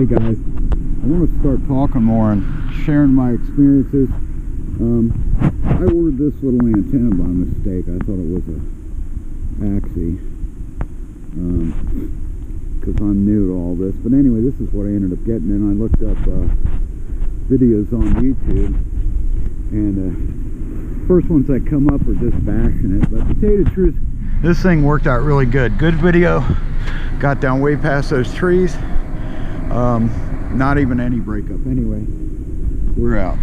Hey guys, I want to start talking more and sharing my experiences. Um, I ordered this little antenna by mistake. I thought it was a Axie. Because um, I'm new to all this. But anyway, this is what I ended up getting. And I looked up uh, videos on YouTube. And uh, first ones that come up are just bashing it. But to tell you the truth, this thing worked out really good. Good video. Got down way past those trees. Um, not even any breakup. Anyway, we're out.